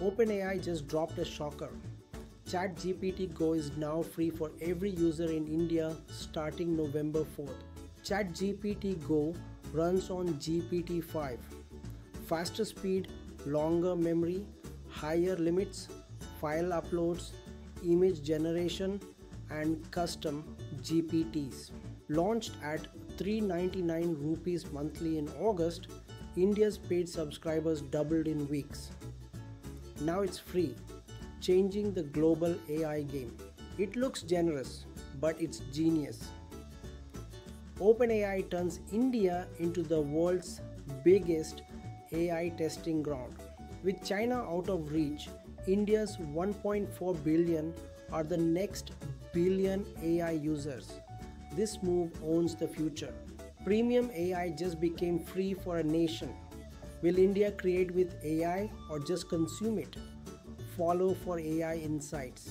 OpenAI just dropped a shocker. ChatGPT Go is now free for every user in India starting November 4th. ChatGPT Go runs on GPT 5. Faster speed, longer memory, higher limits, file uploads, image generation, and custom GPTs. Launched at 399 rupees monthly in August, India's paid subscribers doubled in weeks. Now it's free, changing the global AI game. It looks generous, but it's genius. OpenAI turns India into the world's biggest AI testing ground. With China out of reach, India's 1.4 billion are the next billion AI users. This move owns the future. Premium AI just became free for a nation. Will India create with AI or just consume it? Follow for AI insights.